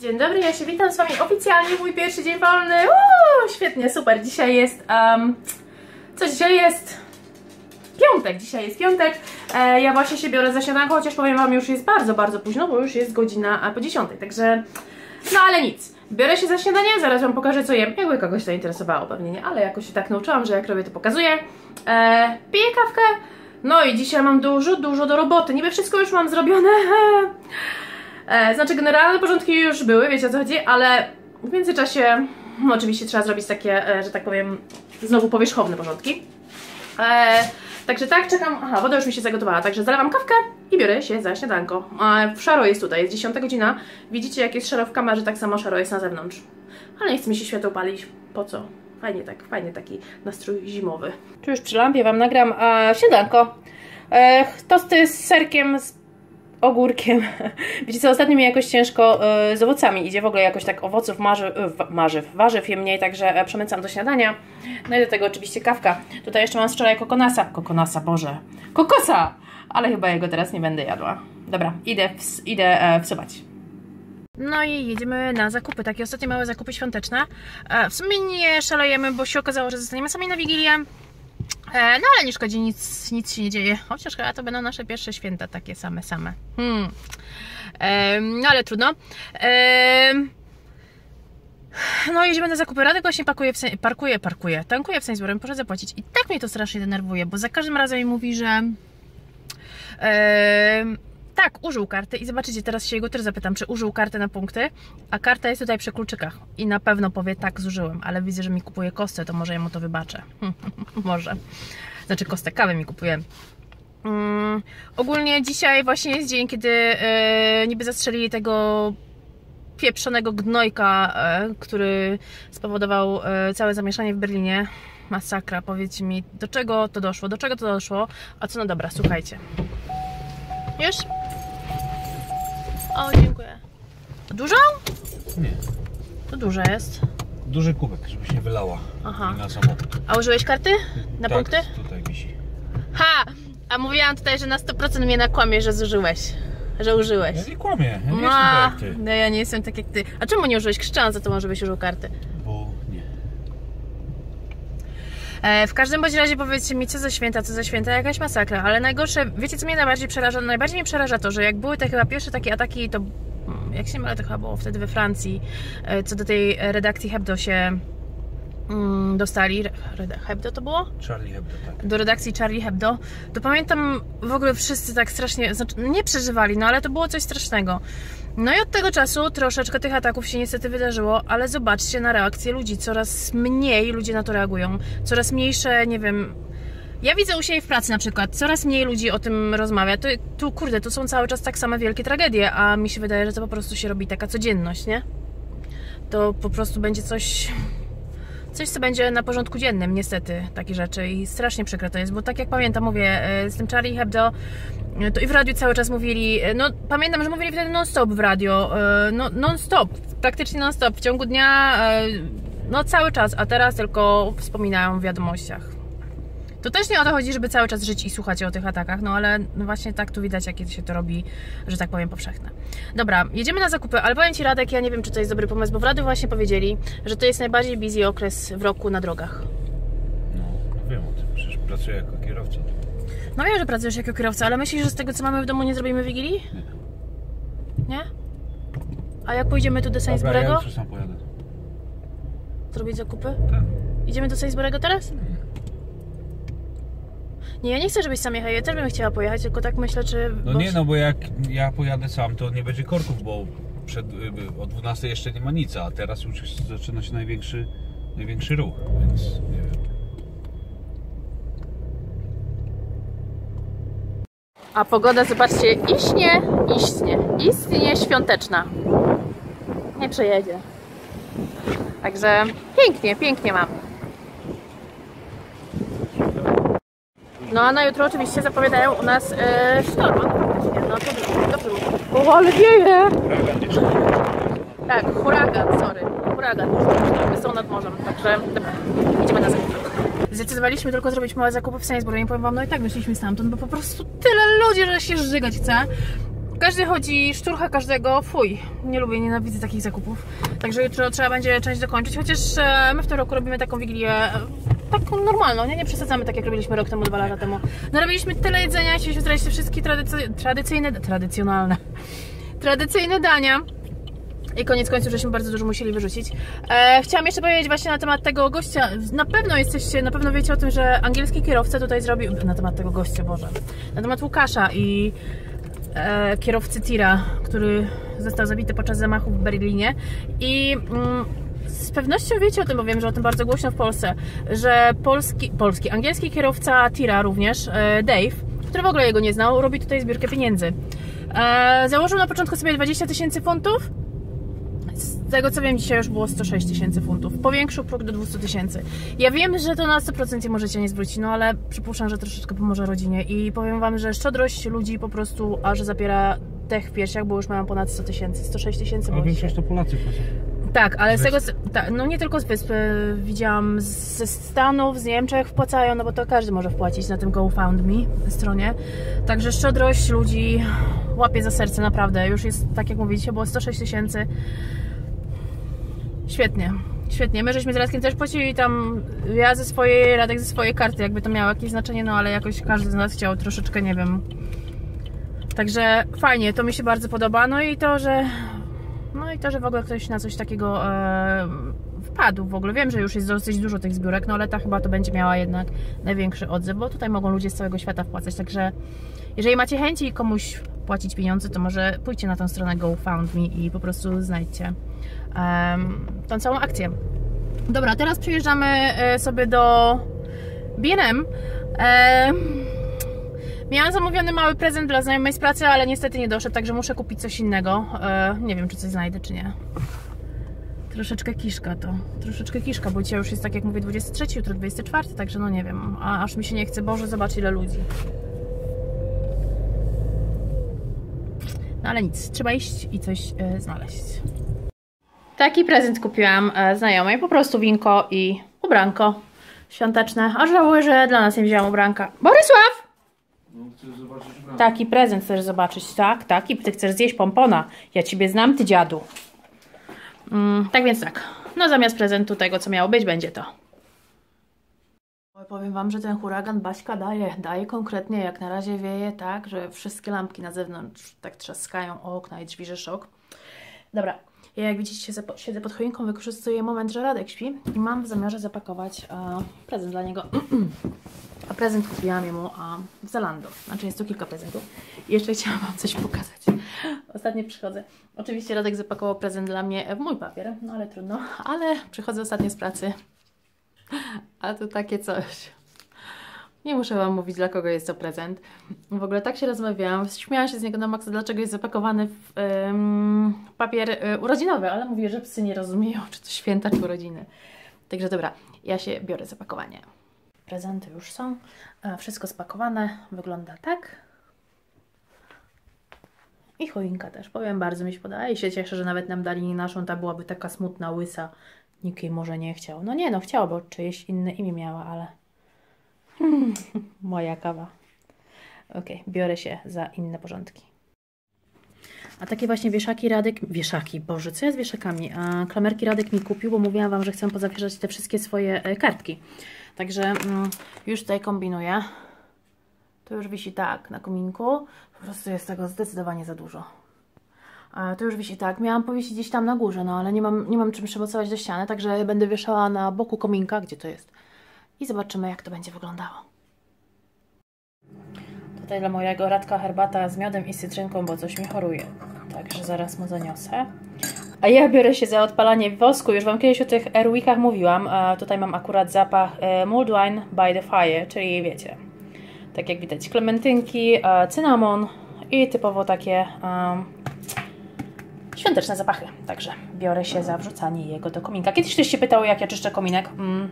Dzień dobry, ja się witam z Wami oficjalnie, mój pierwszy dzień wolny. Uuu, świetnie, super. Dzisiaj jest. Um, co dzisiaj jest? Piątek, dzisiaj jest piątek. E, ja właśnie się biorę za śniadanko, chociaż powiem Wam, już jest bardzo, bardzo późno, bo już jest godzina a, po 10, także. No ale nic. Biorę się za śniadanie, zaraz Wam pokażę co jem. Jakby kogoś to interesowało, pewnie nie, ale jakoś się tak nauczyłam, że jak robię to pokazuję. E, piję kawkę. No i dzisiaj mam dużo, dużo do roboty. Niby wszystko już mam zrobione. E, znaczy generalne porządki już były, wiecie o co chodzi, ale w międzyczasie no, oczywiście trzeba zrobić takie, e, że tak powiem, znowu powierzchowne porządki. E, także tak, czekam, aha, woda już mi się zagotowała, także zalewam kawkę i biorę się za śniadanko. Szaro jest tutaj, jest 10 godzina, widzicie jak jest szaro w kamerze, tak samo szaro jest na zewnątrz. Ale nie chce mi się światło palić, po co? Fajnie tak, fajnie taki nastrój zimowy. Tu już przy lampie Wam nagram śniadanko. E, tosty z serkiem, z ogórkiem. Wiecie co, ostatnio mi jakoś ciężko y, z owocami idzie, w ogóle jakoś tak owoców, marzyw, y, marzyw, warzyw je mniej, także y, przemycam do śniadania. No i do tego oczywiście kawka. Tutaj jeszcze mam z wczoraj kokonasa. Kokonasa, Boże. Kokosa! Ale chyba jego teraz nie będę jadła. Dobra, idę, idę e, wsuwać. No i jedziemy na zakupy, takie ostatnie małe zakupy świąteczne. E, w sumie nie szalejemy, bo się okazało, że zostaniemy sami na Wigilię. E, no ale nie szkodzi, nic, nic się nie dzieje. Chociaż chyba to będą nasze pierwsze święta takie same, same. Hmm. No ale trudno. E, no jedziemy na zakupy. Radek właśnie pakuje w sen, parkuje, parkuje, tankuje w Sainsbury, proszę zapłacić. I tak mnie to strasznie denerwuje, bo za każdym razem mi mówi, że e, tak, użył karty i zobaczycie, teraz się jego też zapytam, czy użył karty na punkty, a karta jest tutaj przy kluczykach i na pewno powie tak, zużyłem, ale widzę, że mi kupuje kostę, to może ja mu to wybaczę. może. Znaczy kostę kawy mi kupuje. Mm, ogólnie dzisiaj właśnie jest dzień, kiedy yy, niby zastrzelili tego pieprzonego gnojka, yy, który spowodował yy, całe zamieszanie w Berlinie. Masakra, powiedzcie mi, do czego to doszło, do czego to doszło, a co no dobra, słuchajcie. Już? O, dziękuję. Dużo? Nie. To duże jest. Duży kubek, żeby się nie wylała. Aha. Na samochód. A użyłeś karty? Na tak, punkty? tutaj wisi. Ha! A mówiłam tutaj, że na 100% mnie nakłamie, że zużyłeś. Że użyłeś. Ja nie kłamię, ja nie jestem Ma, tak jak ty. no ja nie jestem tak jak ty. A czemu nie użyłeś krzyczałam za to, może byś użył karty? Bo nie. E, w każdym bądź razie powiedzcie mi, co za święta, co za święta, jakaś masakra. Ale najgorsze, wiecie co mnie najbardziej przeraża? Najbardziej mnie przeraża to, że jak były te chyba pierwsze takie ataki, to mm, jak się nie mylę, to chyba było wtedy we Francji, e, co do tej redakcji Hebdo się dostali. Re- Hebdo to było? Charlie Hebdo, tak. do redakcji Charlie Hebdo, to pamiętam w ogóle wszyscy tak strasznie, znaczy nie przeżywali, no ale to było coś strasznego. No i od tego czasu troszeczkę tych ataków się niestety wydarzyło, ale zobaczcie na reakcję ludzi. Coraz mniej ludzie na to reagują. Coraz mniejsze, nie wiem. Ja widzę u siebie w pracy na przykład, coraz mniej ludzi o tym rozmawia. To, tu, kurde, tu są cały czas tak same wielkie tragedie, a mi się wydaje, że to po prostu się robi taka codzienność, nie? To po prostu będzie coś coś, co będzie na porządku dziennym, niestety, takie rzeczy i strasznie przykre to jest, bo tak jak pamiętam, mówię, e, z tym Charlie Hebdo, e, to i w radiu cały czas mówili, e, no pamiętam, że mówili wtedy non-stop w radio, no, non-stop, praktycznie non-stop, w ciągu dnia, no cały czas, a teraz tylko wspominają w wiadomościach. To też nie o to chodzi, żeby cały czas żyć i słuchać o tych atakach, no ale no właśnie tak tu widać, jakie się to robi, że tak powiem, powszechne. Dobra, jedziemy na zakupy, ale powiem Ci Radek, ja nie wiem, czy to jest dobry pomysł, bo w radiu właśnie powiedzieli, że to jest najbardziej busy okres w roku na drogach. No, wiem o tym, przecież pracuję jako kierowca. No wiem, że pracujesz jako kierowca, ale myślisz, że z tego, co mamy w domu, nie zrobimy Wigilii? Nie? A jak pójdziemy tu do Dobra, ja już sam pojadę. Zrobić zakupy? Tak. Idziemy do Sainsbury'ego teraz? Nie, ja nie chcę, żebyś sam jechał, ja też bym chciała pojechać, tylko tak myślę, czy... No bo- nie, no bo jak ja pojadę sam, to nie będzie korków, bo przed, o 12 jeszcze nie ma nic, a teraz już zaczyna się największy, największy ruch, więc nie wiem. A pogoda, zobaczcie, iśnie, iśnie, istnie świąteczna. Nie przejedzie. Także pięknie, pięknie mam. No a na jutro oczywiście zapowiadają u nas e, sztorm. faktycznie. No to dobrze. O, ale wieje! Tak, huragan, sorry. Huragan. Sztormy są nad morzem, także dobra, idziemy na zakupy. Zdecydowaliśmy tylko zrobić małe zakupy w Sainsbury. Nie powiem wam, no i tak wyszliśmy stamtąd, bo po prostu tyle ludzi, że się żygać chce. Każdy chodzi, szturcha każdego, fuj, nie lubię, nienawidzę takich zakupów. Także jutro trzeba będzie część dokończyć, chociaż e, my w tym roku robimy taką wigilię taką normalną, nie? Nie przesadzamy tak jak robiliśmy rok temu, dwa lata temu. Narobiliśmy tyle jedzenia, chcieliśmy zrobić te wszystkie tradycy, tradycyjne, tradycjonalne, tradycyjne dania. I koniec końców, żeśmy bardzo dużo musieli wyrzucić. E, chciałam jeszcze powiedzieć właśnie na temat tego gościa. Na pewno jesteście, na pewno wiecie o tym, że angielski kierowca tutaj zrobił. Na temat tego gościa, Boże. Na temat Łukasza i e, kierowcy tira, który został zabity podczas zamachu w Berlinie. I mm, z pewnością wiecie o tym, bo wiem, że o tym bardzo głośno w Polsce, że polski, polski angielski kierowca tira również, e, Dave, który w ogóle jego nie znał, robi tutaj zbiórkę pieniędzy. E, założył na początku sobie 20 tysięcy funtów z tego co wiem, dzisiaj już było 106 tysięcy funtów. Powiększył próg do 200 tysięcy. Ja wiem, że to na 100% możecie nie zwrócić, no ale przypuszczam, że troszeczkę pomoże rodzinie. I powiem Wam, że szczodrość ludzi po prostu aż zapiera dech w piersiach, bo już mają ponad 100 tysięcy, 106 tysięcy. A większość to Polacy płacą. Tak, ale z tego, ta, no nie tylko z wysp, widziałam ze Stanów, z Niemczech wpłacają, no bo to każdy może wpłacić na tym GoFundMe stronie. Także szczodrość ludzi łapie za serce, naprawdę. Już jest, tak jak mówicie, było 106 tysięcy. Świetnie, świetnie. My żeśmy z Radkiem też płacili tam, ja ze swojej, Radek ze swojej karty, jakby to miało jakieś znaczenie, no ale jakoś każdy z nas chciał troszeczkę, nie wiem. Także fajnie, to mi się bardzo podoba. No i to, że i to, że w ogóle ktoś na coś takiego e, wpadł w ogóle. Wiem, że już jest dosyć dużo tych zbiórek, no ale ta chyba to będzie miała jednak największy odzew, bo tutaj mogą ludzie z całego świata wpłacać, także jeżeli macie chęci komuś płacić pieniądze, to może pójdźcie na tą stronę GoFundMe i po prostu znajdźcie tą całą akcję. Dobra, teraz przyjeżdżamy e, sobie do B&M. Miałam zamówiony mały prezent dla znajomej z pracy, ale niestety nie doszedł, także muszę kupić coś innego. E, nie wiem, czy coś znajdę, czy nie. Troszeczkę kiszka to. Troszeczkę kiszka, bo dzisiaj już jest tak jak mówię 23, jutro 24, także no nie wiem. A, aż mi się nie chce. Boże, zobacz ile ludzi. No ale nic, trzeba iść i coś e, znaleźć. Taki prezent kupiłam e, znajomej, po prostu winko i ubranko świąteczne. A żałuję, że dla nas nie wzięłam ubranka. Borysław! Taki prezent chcesz zobaczyć, tak? Taki, ty chcesz zjeść pompona. Ja ciebie znam, ty dziadu. Mm, tak więc tak. No zamiast prezentu tego, co miało być, będzie to. Powiem Wam, że ten huragan Baśka daje, daje konkretnie, jak na razie wieje tak, że wszystkie lampki na zewnątrz tak trzaskają o okna i drzwi, że szok. Dobra, ja jak widzicie siedzę pod choinką, wykorzystuję moment, że Radek śpi i mam w zamiarze zapakować e, prezent dla niego. A prezent kupiłam mu a, w Zalando. Znaczy jest tu kilka prezentów. I jeszcze chciałam Wam coś pokazać. Ostatnio przychodzę. Oczywiście Radek zapakował prezent dla mnie w mój papier, no ale trudno. Ale przychodzę ostatnio z pracy. A tu takie coś. Nie muszę Wam mówić, dla kogo jest to prezent. W ogóle tak się rozmawiałam, śmiałam się z niego na maksa, dlaczego jest zapakowany w um, papier y, urodzinowy, ale mówię, że psy nie rozumieją, czy to święta, czy urodziny. Także dobra, ja się biorę zapakowanie. Prezenty już są, e, wszystko spakowane, wygląda tak. I choinka też, powiem, bardzo mi się podoba i się cieszę, że nawet nam dali naszą, ta byłaby taka smutna, łysa. Nikt jej może nie chciał. No nie, no chciał, bo czyjeś inne imię miała, ale moja kawa. Ok, biorę się za inne porządki. A takie właśnie wieszaki Radek, wieszaki, Boże, co ja z wieszakami? A klamerki Radek mi kupił, bo mówiłam Wam, że chcę pozawieszać te wszystkie swoje e, kartki. Także mm, już tutaj kombinuję. To już wisi tak na kominku. Po prostu jest tego zdecydowanie za dużo. To już wisi tak. Miałam powiesić gdzieś tam na górze, no ale nie mam, nie mam czym przymocować do ściany, także będę wieszała na boku kominka, gdzie to jest. I zobaczymy, jak to będzie wyglądało. Tutaj dla mojego Radka herbata z miodem i cytrynką, bo coś mi choruje. Także zaraz mu zaniosę. A ja biorę się za odpalanie wosku. Już Wam kiedyś o tych Airwickach mówiłam. A tutaj mam akurat zapach e, Mulled Wine by the Fire, czyli wiecie, tak jak widać, klementynki, cynamon i typowo takie um, świąteczne zapachy. Także biorę się za wrzucanie jego do kominka. Kiedyś ktoś się pytał, jak ja czyszczę kominek. Mm.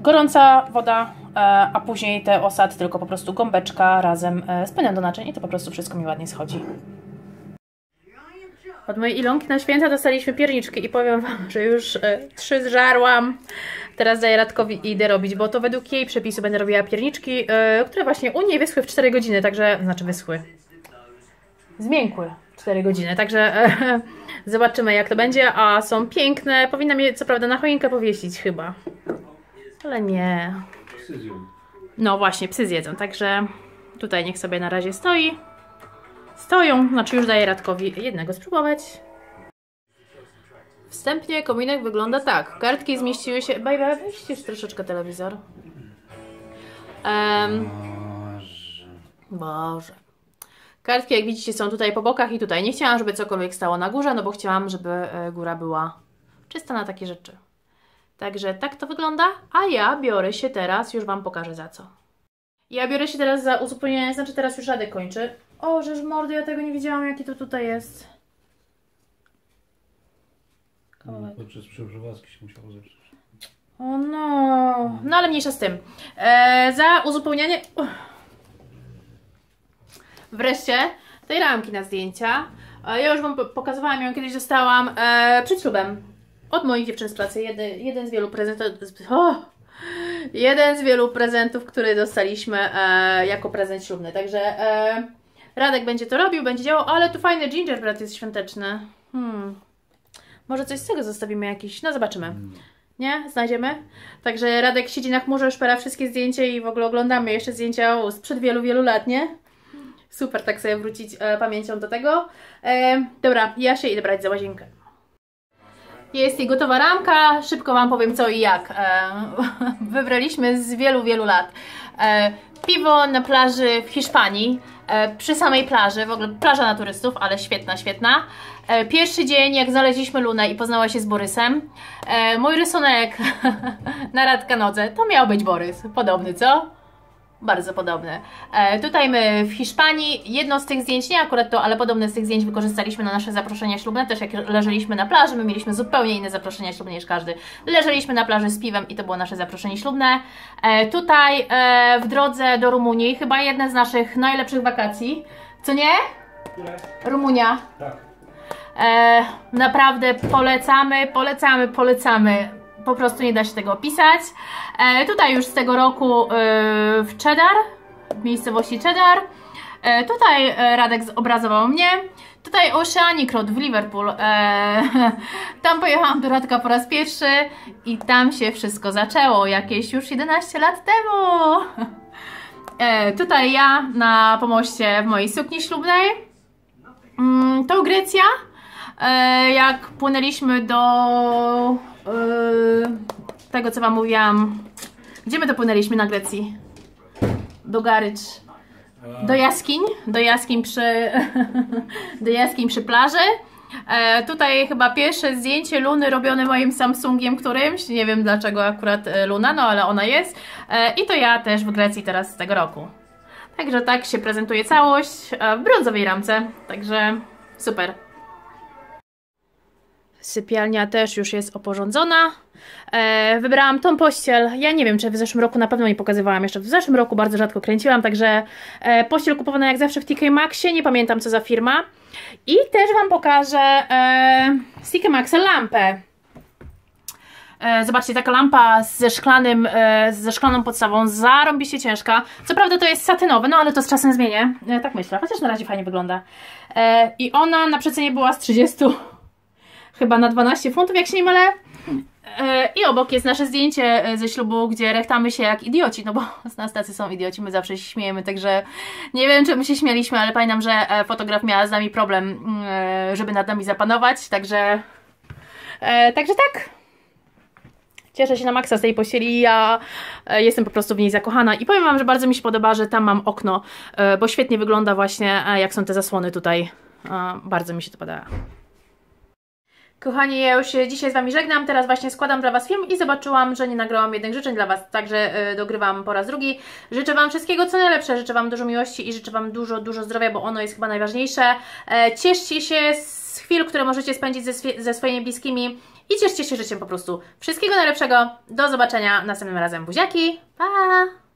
Gorąca woda, e, a później te osad, tylko po prostu gąbeczka razem e, z płynem do naczyń i to po prostu wszystko mi ładnie schodzi. Od mojej Ilonki na święta dostaliśmy pierniczki i powiem Wam, że już e, trzy zżarłam. Teraz daję Radkowi i idę robić, bo to według jej przepisu będę robiła pierniczki, e, które właśnie u niej wyschły w 4 godziny, także, znaczy wyschły. zmiękły 4 godziny, także e, zobaczymy jak to będzie, a są piękne, powinnam je co prawda na choinkę powiesić chyba, ale nie, no właśnie, psy zjedzą, także tutaj niech sobie na razie stoi, stoją, znaczy już daję Radkowi jednego spróbować. Wstępnie kominek wygląda tak. Kartki zmieściły się. Bajba, już troszeczkę telewizor. Em, Boże. Kartki, jak widzicie, są tutaj po bokach i tutaj. Nie chciałam, żeby cokolwiek stało na górze, no bo chciałam, żeby e, góra była czysta na takie rzeczy. Także tak to wygląda, a ja biorę się teraz, już Wam pokażę za co. Ja biorę się teraz za uzupełnienie, znaczy teraz już Radek kończy. O, żeż mordy, ja tego nie widziałam, jaki to tutaj jest. Kawałek. Podczas przeprowadzki się musiało zepsuć. O no, no ale mniejsza z tym. E, za uzupełnianie. Uff. Wreszcie tej ramki na zdjęcia. E, ja już Wam po- pokazywałam ją kiedyś, dostałam e, przed ślubem od moich dziewczyn z pracy. Jeden, jeden z wielu prezentów. O! Jeden z wielu prezentów, który dostaliśmy e, jako prezent ślubny. Także e, Radek będzie to robił, będzie działał, ale tu fajny gingerbread jest świąteczny. Hmm. Może coś z tego zostawimy jakiś. No zobaczymy. Nie? Znajdziemy? Także Radek siedzi na chmurze, szpera wszystkie zdjęcia i w ogóle oglądamy jeszcze zdjęcia sprzed wielu, wielu lat, nie? Super tak sobie wrócić e, pamięcią do tego. E, dobra, ja się idę brać za łazienkę. Jest i gotowa ramka, szybko Wam powiem co i jak. E, wybraliśmy z wielu, wielu lat. Piwo na plaży w Hiszpanii, e, przy samej plaży, w ogóle plaża na turystów, ale świetna, świetna. E, pierwszy dzień, jak znaleźliśmy Lunę i poznała się z Borysem, e, mój rysunek na Radka nodze, to miał być Borys. Podobny, co? Bardzo podobny. E, tutaj my w Hiszpanii, jedno z tych zdjęć, nie akurat to, ale podobne z tych zdjęć wykorzystaliśmy na nasze zaproszenia ślubne, też jak leżeliśmy na plaży, my mieliśmy zupełnie inne zaproszenia ślubne niż każdy. Leżeliśmy na plaży z piwem i to było nasze zaproszenie ślubne. E, tutaj e, w drodze do Rumunii, chyba jedne z naszych najlepszych wakacji, co nie? Rumunia. Tak. E, naprawdę polecamy, polecamy, polecamy. Po prostu nie da się tego opisać. E, tutaj już z tego roku e, w Cheddar, w miejscowości Cheddar. E, tutaj e, Radek zobrazował mnie. Tutaj Oceanic Road w Liverpool. E, tam pojechałam do Radka po raz pierwszy i tam się wszystko zaczęło. Jakieś już 11 lat temu. E, tutaj ja na pomoście w mojej sukni ślubnej. Mm, to Grecja. Jak płynęliśmy do tego, co Wam mówiłam. Gdzie my to płynęliśmy na Grecji? Do Garycz. Do jaskiń. Do jaskiń przy, do jaskiń przy plaży. E, tutaj chyba pierwsze zdjęcie Luny robione moim Samsungiem którymś. Nie wiem dlaczego akurat e, Luna, no ale ona jest. E, I to ja też w Grecji teraz z tego roku. Także tak się prezentuje całość e, w brązowej ramce. Także super. Sypialnia też już jest oporządzona. E, wybrałam tą pościel. Ja nie wiem, czy w zeszłym roku na pewno nie pokazywałam jeszcze. W zeszłym roku bardzo rzadko kręciłam, także e, pościel kupowana jak zawsze w TK Maxie. Nie pamiętam co za firma. I też Wam pokażę e, z TK Maxa lampę. E, Zobaczcie, taka lampa ze szklanym, e, ze szklaną podstawą, zarąbiście ciężka. Co prawda to jest satynowe, no ale to z czasem zmienię. E, Tak myślę, chociaż na razie fajnie wygląda. I ona na przecenie była z 30 chyba na 12 funtów, jak się nie mylę. E, I obok jest nasze zdjęcie e, ze ślubu, gdzie rechtamy się jak idioci, no bo z nas tacy są idioci, my zawsze się śmiejemy, także nie wiem czemu się śmialiśmy, ale pamiętam, że e, fotograf miała z nami problem, mm, żeby nad nami zapanować, także także tak. Cieszę się na maksa z tej pościeli ja jestem po prostu w niej zakochana i powiem Wam, że bardzo mi się podoba, że tam mam okno, bo świetnie wygląda właśnie, jak są te zasłony tutaj. Bardzo mi się to podoba. Kochani, ja już się dzisiaj z Wami żegnam, teraz właśnie składam dla Was film i zobaczyłam, że nie nagrałam jednych życzeń dla Was, także e, dogrywam po raz drugi. Życzę Wam wszystkiego co najlepsze, życzę Wam dużo miłości i życzę Wam dużo, dużo zdrowia, bo ono jest chyba najważniejsze. E, Cieszcie się z chwil, które możecie spędzić ze, ze swoimi bliskimi i cieszcie się życiem po prostu. Wszystkiego najlepszego, do zobaczenia następnym razem. Buziaki, pa!